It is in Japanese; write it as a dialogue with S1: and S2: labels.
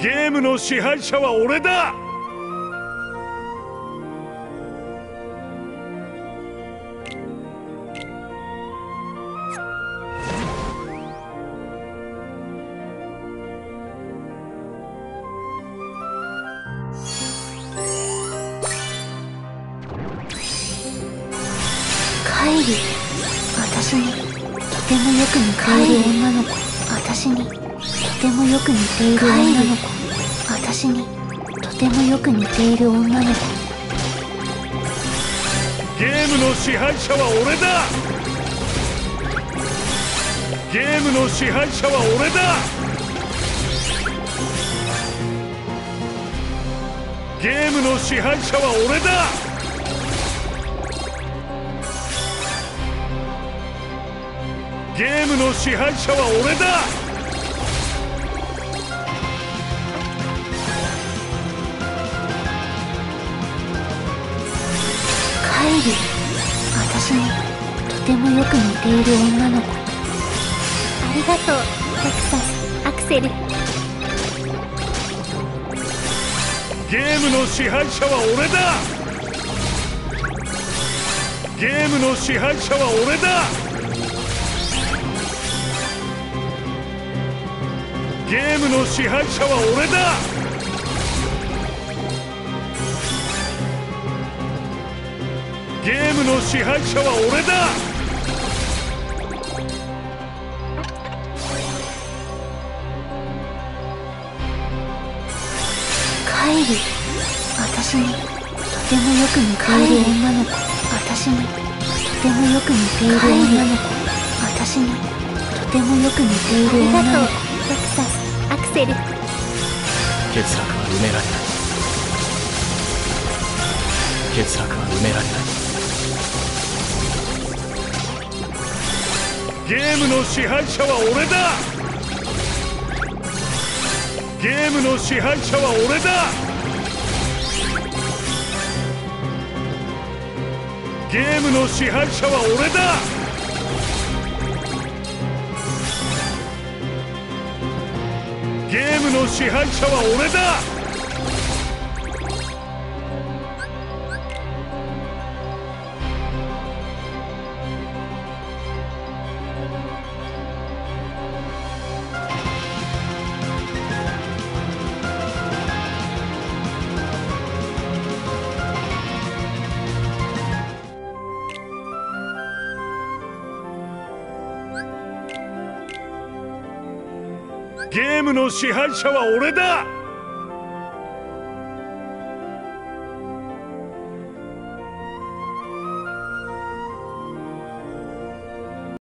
S1: ゲームの支配者は俺だ。
S2: カイリ私にとてもよく似ている女の子。私にとてもよく似ている女の子。にとてもよく似ている女の子。
S1: ゲームの支配者は俺だ。ゲームの支配者は俺だ。ゲームの支配者は俺だ。ゲームの支配者は俺だ。
S2: 私にとてもよく似ている女の子。ありがとうテクサスアクセル。
S1: ゲームの支配者は俺だ。ゲームの支配者は俺だ。ゲームの支配者は俺だ。ゲームの支配者は俺だ。
S2: カイリ私にとてもよく似ている女の子。私にとてもよく似ている女の子。私にとてもよく似ている女の子。テクサスアクセル。
S3: 欠落は埋められない。欠落は埋められない
S1: ゲームの支配者は俺だ。ゲームの支配者は俺だ。ゲームの支配者は俺だ。ゲームの支配者は俺だ。ゲームの支配者は俺だ。